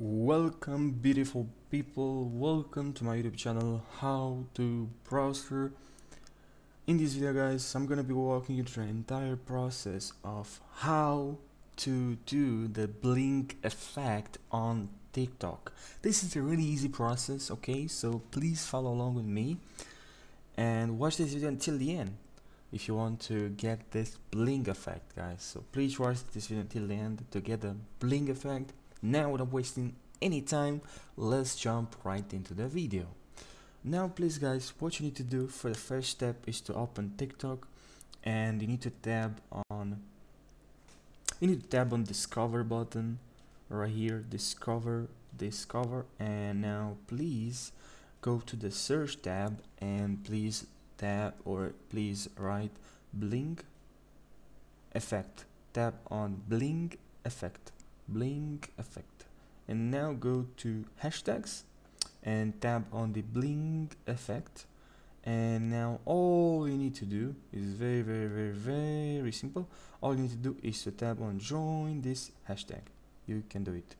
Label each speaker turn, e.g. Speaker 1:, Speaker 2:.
Speaker 1: Welcome beautiful people, welcome to my YouTube channel How to Browser. In this video guys, I'm gonna be walking you through the entire process of how to do the bling effect on TikTok. This is a really easy process, okay? So please follow along with me and watch this video until the end if you want to get this bling effect guys. So please watch this video until the end to get the bling effect now without wasting any time, let's jump right into the video. Now please guys, what you need to do for the first step is to open TikTok and you need to tab on you need to tab on discover button right here discover discover and now please go to the search tab and please tab or please write bling effect tap on bling effect bling effect. And now go to hashtags and tap on the bling effect. And now all you need to do is very very very very simple. All you need to do is to tap on join this hashtag. You can do it